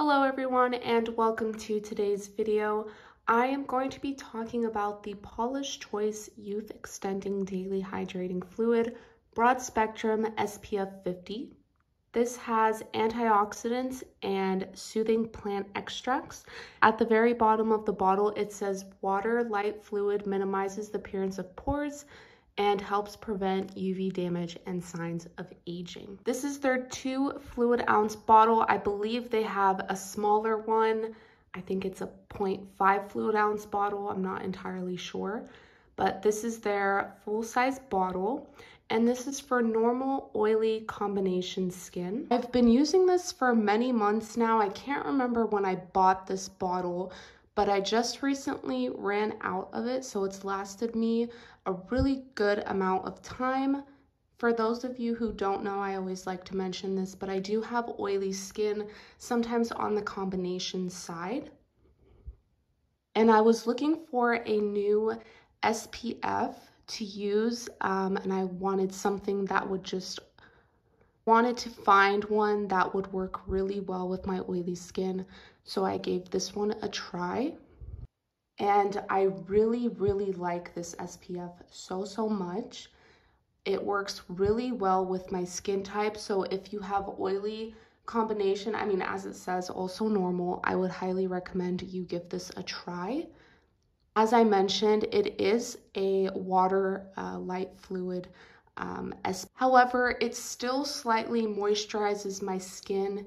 Hello everyone and welcome to today's video. I am going to be talking about the Paula's Choice Youth Extending Daily Hydrating Fluid Broad Spectrum SPF 50. This has antioxidants and soothing plant extracts. At the very bottom of the bottle, it says water light fluid minimizes the appearance of pores, and helps prevent UV damage and signs of aging. This is their two fluid ounce bottle. I believe they have a smaller one. I think it's a 0.5 fluid ounce bottle. I'm not entirely sure, but this is their full size bottle. And this is for normal oily combination skin. I've been using this for many months now. I can't remember when I bought this bottle, but I just recently ran out of it, so it's lasted me a really good amount of time. For those of you who don't know, I always like to mention this, but I do have oily skin, sometimes on the combination side. And I was looking for a new SPF to use, um, and I wanted something that would just wanted to find one that would work really well with my oily skin. So I gave this one a try. And I really, really like this SPF so, so much. It works really well with my skin type. So if you have oily combination, I mean, as it says, also normal, I would highly recommend you give this a try. As I mentioned, it is a water uh, light fluid um, as, however, it still slightly moisturizes my skin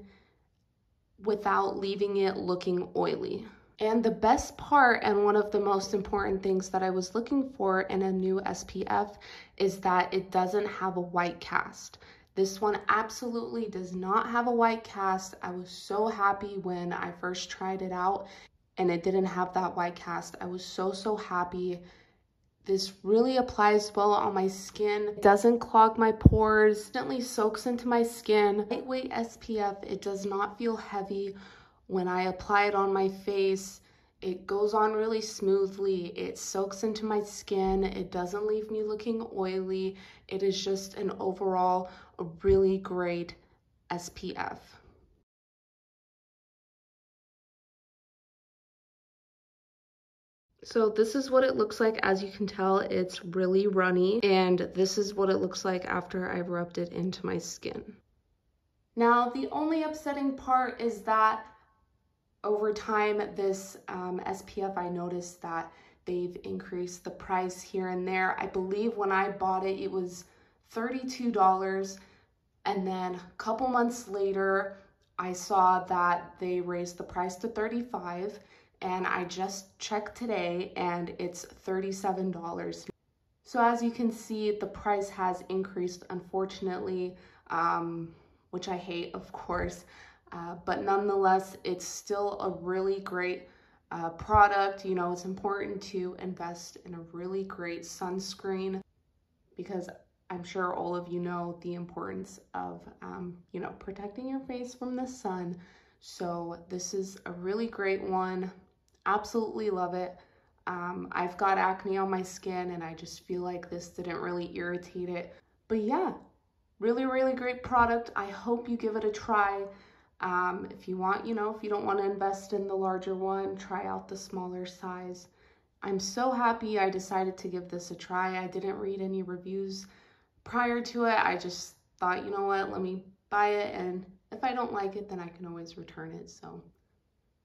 without leaving it looking oily. And the best part and one of the most important things that I was looking for in a new SPF is that it doesn't have a white cast. This one absolutely does not have a white cast. I was so happy when I first tried it out and it didn't have that white cast. I was so, so happy this really applies well on my skin. It doesn't clog my pores, instantly soaks into my skin. Lightweight SPF, it does not feel heavy when I apply it on my face. It goes on really smoothly. It soaks into my skin. It doesn't leave me looking oily. It is just an overall really great SPF. So this is what it looks like. As you can tell, it's really runny. And this is what it looks like after I've rubbed it into my skin. Now, the only upsetting part is that over time, this um, SPF, I noticed that they've increased the price here and there. I believe when I bought it, it was $32. And then a couple months later, I saw that they raised the price to 35 and I just checked today and it's $37. So as you can see, the price has increased, unfortunately, um, which I hate, of course, uh, but nonetheless, it's still a really great uh, product. You know, it's important to invest in a really great sunscreen because I'm sure all of you know the importance of, um, you know, protecting your face from the sun. So this is a really great one. Absolutely love it. Um, I've got acne on my skin and I just feel like this didn't really irritate it. But yeah, really, really great product. I hope you give it a try. Um, if you want, you know, if you don't want to invest in the larger one, try out the smaller size. I'm so happy I decided to give this a try. I didn't read any reviews prior to it. I just thought, you know what, let me buy it. And if I don't like it, then I can always return it. So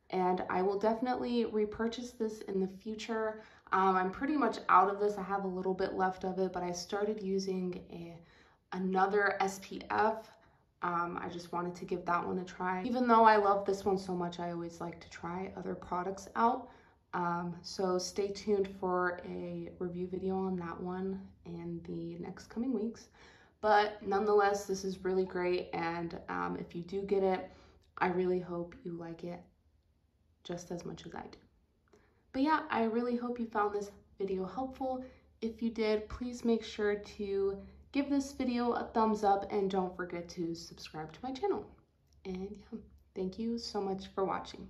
and I will definitely repurchase this in the future. Um, I'm pretty much out of this. I have a little bit left of it, but I started using a, another SPF. Um, I just wanted to give that one a try. Even though I love this one so much, I always like to try other products out. Um, so stay tuned for a review video on that one in the next coming weeks. But nonetheless, this is really great. And um, if you do get it, I really hope you like it just as much as I do. But yeah, I really hope you found this video helpful. If you did, please make sure to give this video a thumbs up and don't forget to subscribe to my channel. And yeah, thank you so much for watching.